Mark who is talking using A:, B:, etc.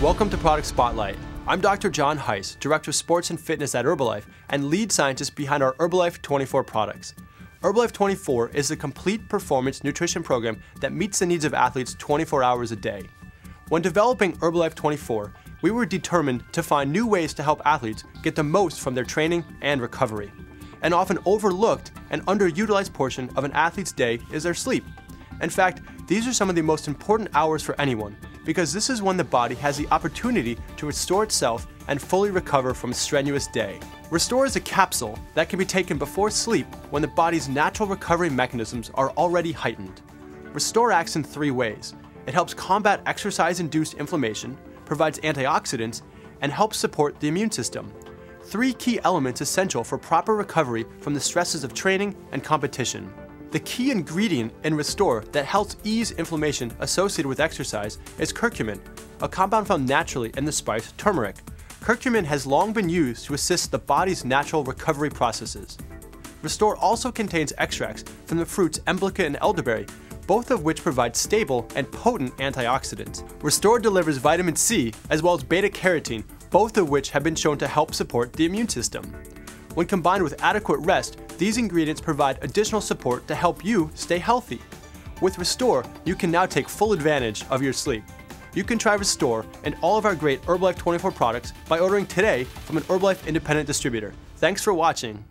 A: Welcome to Product Spotlight. I'm Dr. John Heiss, Director of Sports and Fitness at Herbalife and lead scientist behind our Herbalife 24 products. Herbalife 24 is a complete performance nutrition program that meets the needs of athletes 24 hours a day. When developing Herbalife 24, we were determined to find new ways to help athletes get the most from their training and recovery. An often overlooked and underutilized portion of an athlete's day is their sleep. In fact, these are some of the most important hours for anyone, because this is when the body has the opportunity to restore itself and fully recover from a strenuous day. Restore is a capsule that can be taken before sleep when the body's natural recovery mechanisms are already heightened. Restore acts in three ways. It helps combat exercise-induced inflammation, provides antioxidants, and helps support the immune system. Three key elements essential for proper recovery from the stresses of training and competition. The key ingredient in Restore that helps ease inflammation associated with exercise is curcumin, a compound found naturally in the spice turmeric. Curcumin has long been used to assist the body's natural recovery processes. Restore also contains extracts from the fruits emblica and elderberry, both of which provide stable and potent antioxidants. Restore delivers vitamin C as well as beta carotene, both of which have been shown to help support the immune system. When combined with adequate rest, these ingredients provide additional support to help you stay healthy. With Restore, you can now take full advantage of your sleep. You can try Restore and all of our great Herbalife 24 products by ordering today from an Herbalife independent distributor. Thanks for watching.